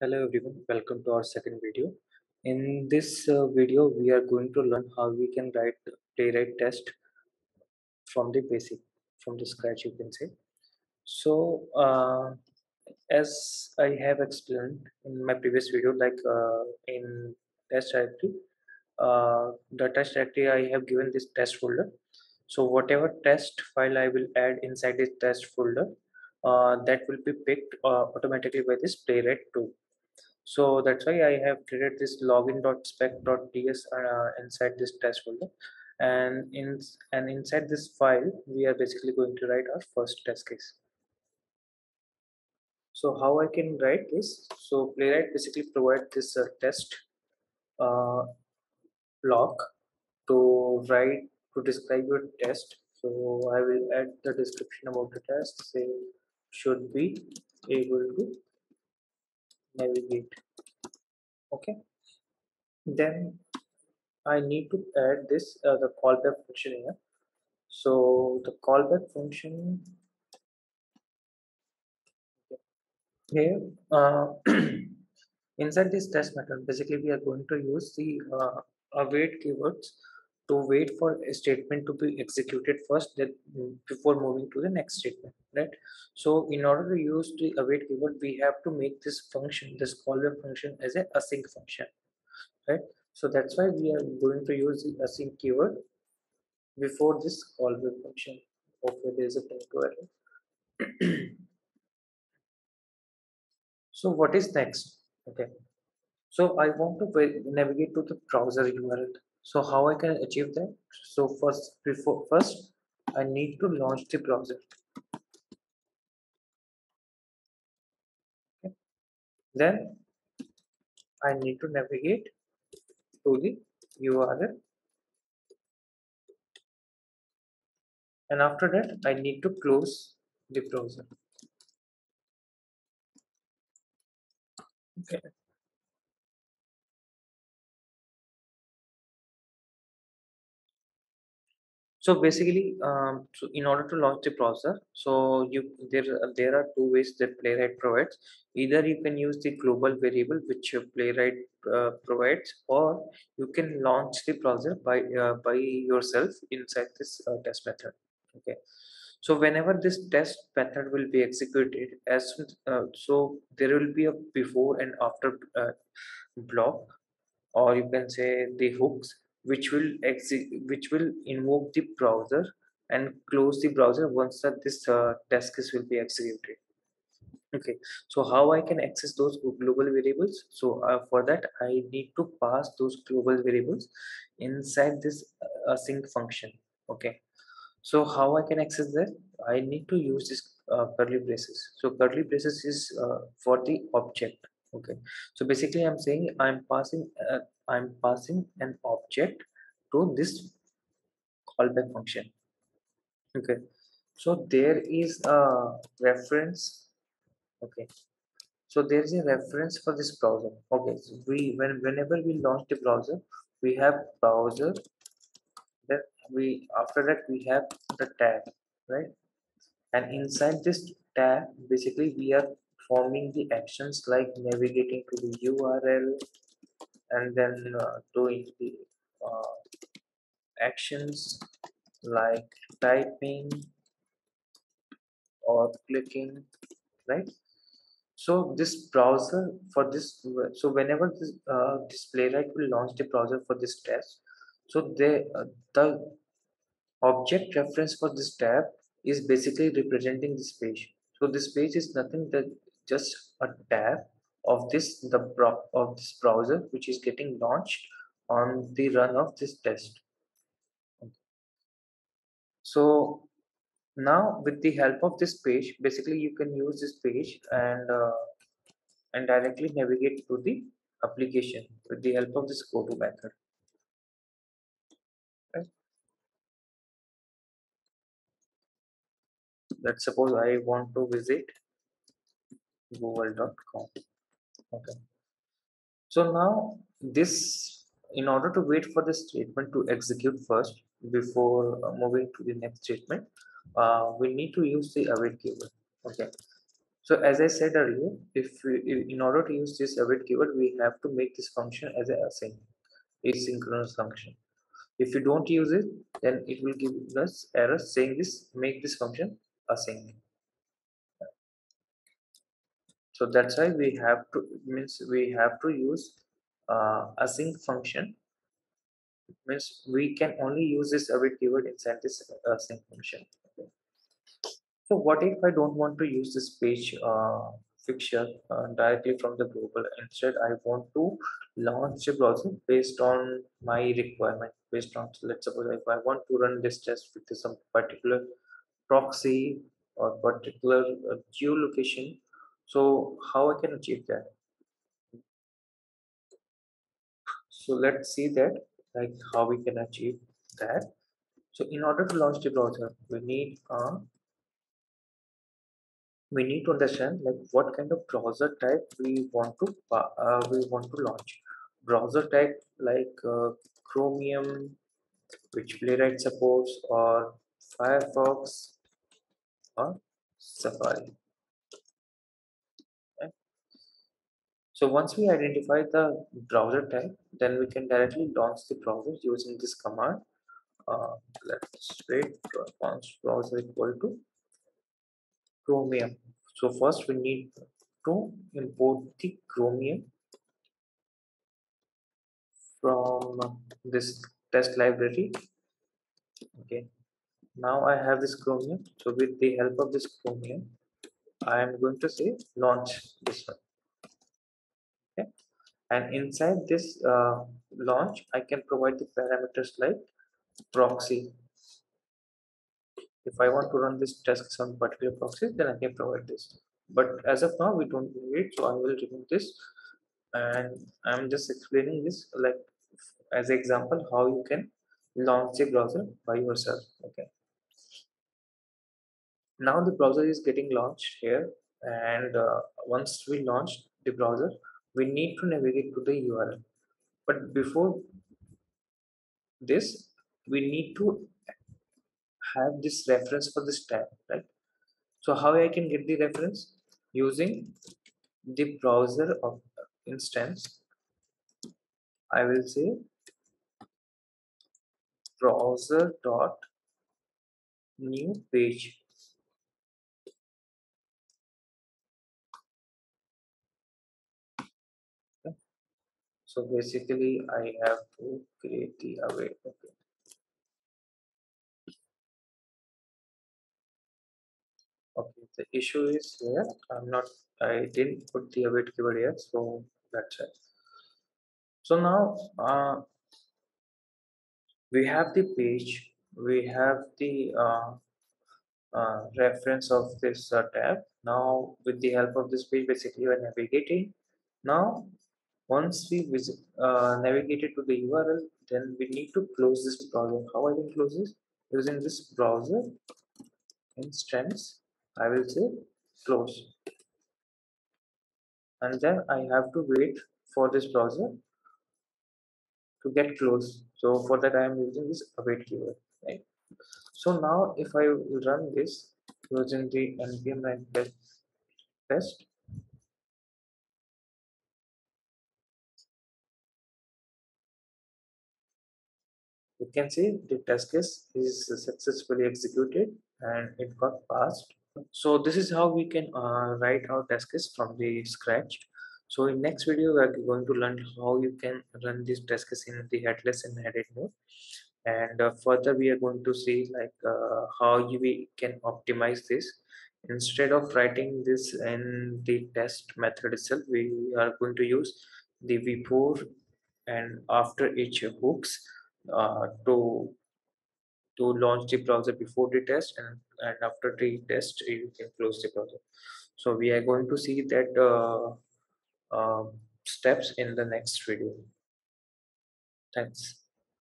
Hello everyone, welcome to our second video. In this uh, video, we are going to learn how we can write playwright test from the basic, from the scratch you can say. So uh, as I have explained in my previous video, like uh, in test directory, uh, the test directory I have given this test folder. So whatever test file I will add inside this test folder, uh, that will be picked uh, automatically by this playwright tool so that's why I have created this login.spec.ts uh, inside this test folder. And in and inside this file we are basically going to write our first test case. So how I can write this? So playwright basically provide this uh, test uh, block to write to describe your test. So I will add the description about the test say should be able to navigate okay. Then I need to add this uh, the callback function here. So the callback function here uh, inside this test method basically we are going to use the uh, await keywords to wait for a statement to be executed first that mm, before moving to the next statement right? So in order to use the await keyword we have to make this function this callback function as a async function right? So that's why we are going to use the async keyword before this callback function. Okay there is a typo error so what is next? Okay. So i want to navigate to the browser url so how i can achieve that? So first before first i need to launch the browser okay. then i need to navigate to the url and after that i need to close the browser okay so basically um, so in order to launch the browser so you there there are two ways that playwright provides. Either you can use the global variable which playwright uh, provides or you can launch the browser by uh, by yourself inside this uh, test method okay? So whenever this test method will be executed as uh, so there will be a before and after uh, block or you can say the hooks which will which will invoke the browser and close the browser once that this uh, task will be executed. Okay so how i can access those global variables? So uh, for that i need to pass those global variables inside this uh, async function okay? So how i can access that? I need to use this uh, curly braces. So curly braces is uh, for the object okay? So basically i'm saying i'm passing uh, i'm passing an object to this callback function. Okay. So there is a reference. Okay. So there is a reference for this browser. Okay. So we when whenever we launch the browser we have browser then we after that we have the tab right? And inside this tab basically we are performing the actions like navigating to the URL and then uh, doing the uh, actions like typing or clicking right? So this browser for this so whenever this uh, this playwright will launch the browser for this test so they uh, the object reference for this tab is basically representing this page. So this page is nothing that just a tab of this the of this browser which is getting launched on the run of this test. So now with the help of this page basically you can use this page and uh, and directly navigate to the application with the help of this go to method let's suppose i want to visit google.com okay so now this in order to wait for this statement to execute first before uh, moving to the next statement uh, we need to use the await keyword okay so as I said earlier, if, we, in order to use this await keyword, we have to make this function as a async, asynchronous function. If you don't use it, then it will give us error saying this make this function async. So that's why we have to means we have to use uh, async function. It means we can only use this await keyword inside this async function. So what if I don't want to use this page uh, fixture uh, directly from the global? Instead, I want to launch a browser based on my requirement. Based on, so let's suppose if I want to run this test with some particular proxy or particular uh, geolocation. So how I can achieve that? So let's see that like how we can achieve that. So in order to launch the browser, we need a we need to understand like what kind of browser type we want to uh, we want to launch browser type like uh, chromium which playwright supports or firefox or safari so once we identify the browser type then we can directly launch the browser using this command. Uh, let's wait launch browser equal to chromium. So first we need to import the chromium from this test library. Okay. Now i have this chromium. So with the help of this chromium i am going to say launch this one okay and inside this uh, launch i can provide the parameters like proxy if I want to run this task on particular proxy, then I can provide this. But as of now, we don't need it, so I will remove this. And I'm just explaining this like as example how you can launch a browser by yourself. Okay. Now the browser is getting launched here, and uh, once we launch the browser, we need to navigate to the URL. But before this, we need to have this reference for this tab right? So how i can get the reference? Using the browser of instance i will say browser dot new page so basically i have to create the await okay. Okay the issue is here. I'm not i didn't put the await keyword here so that's it. So now uh, we have the page we have the uh, uh, reference of this uh, tab. Now with the help of this page basically we're navigating now once we visit uh, navigated to the url then we need to close this browser. How i can close this? Using this browser instance I will say close. And then I have to wait for this browser to get close. So for that I am using this await keyword right? So now if I run this using the npm test, you can see the test case is successfully executed and it got passed. So this is how we can uh, write our test case from the scratch. So in next video we are going to learn how you can run this test case in the headless and headed mode. And uh, further we are going to see like uh, how you, we can optimize this. Instead of writing this in the test method itself we are going to use the before and after each hooks to to launch the browser before the test and, and after the test you can close the browser so we are going to see that uh, uh, steps in the next video. Thanks